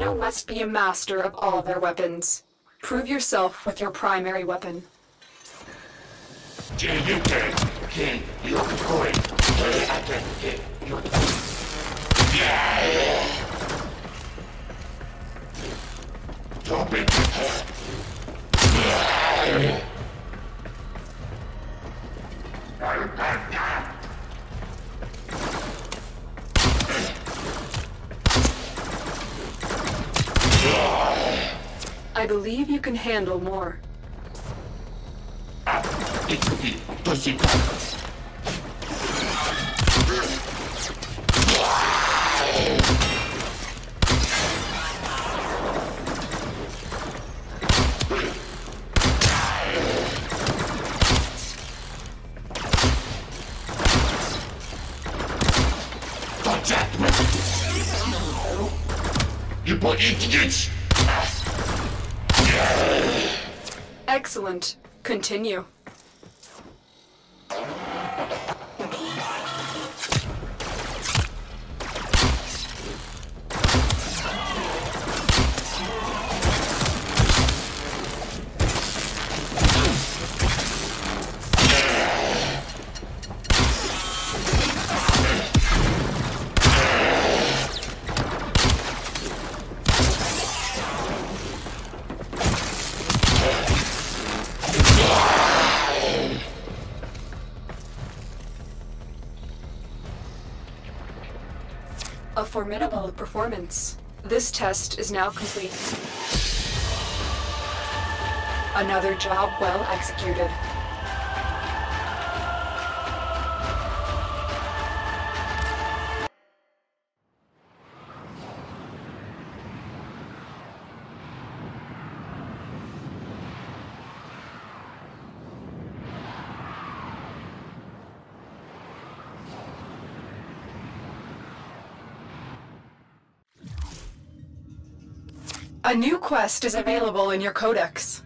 You must be a master of all their weapons. Prove yourself with your primary weapon. I believe you can handle more. You put it against Excellent. Continue. A formidable performance. This test is now complete. Another job well executed. A new quest is available in your codex.